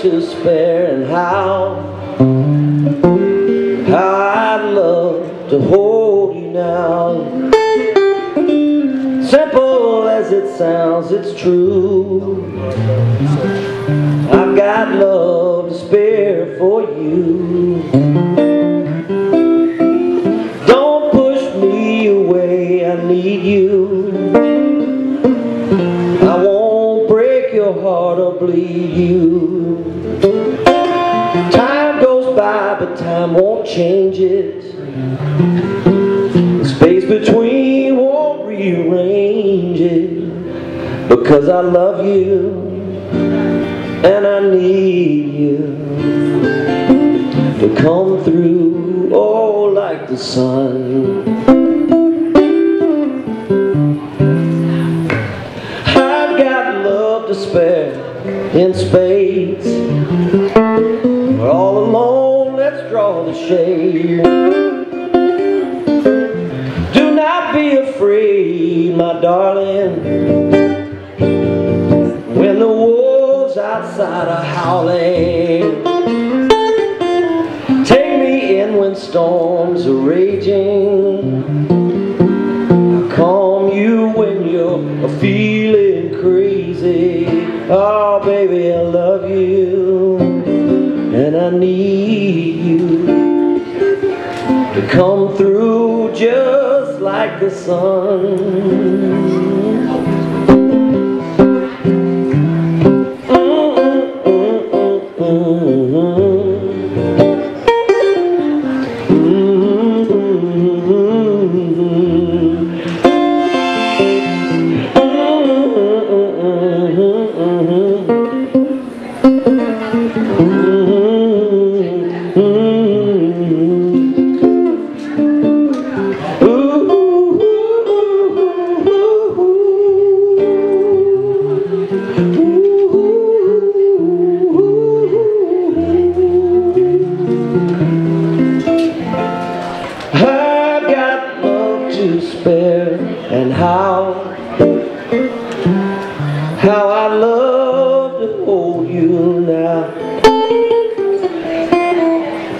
to spare and how How I'd love to hold you now. Simple as it sounds, it's true. I've got love to spare for you. Don't push me away, I need you. I won't break your heart or bleed you by, but time won't change it The space between won't rearrange it Because I love you and I need you to come through, oh, like the sun. I've got love to spare in spades. We're all alone, the shade. Do not be afraid, my darling. When the wolves outside are howling, take me in when storms are raging. I'll calm you when you're feeling crazy. Oh, baby, I love you, and I need come through just like the sun. I've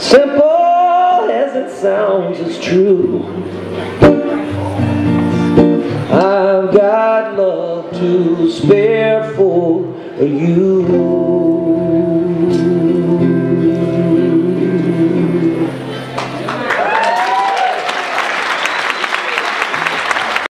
Simple as it sounds, it's true. I've got love to spare for you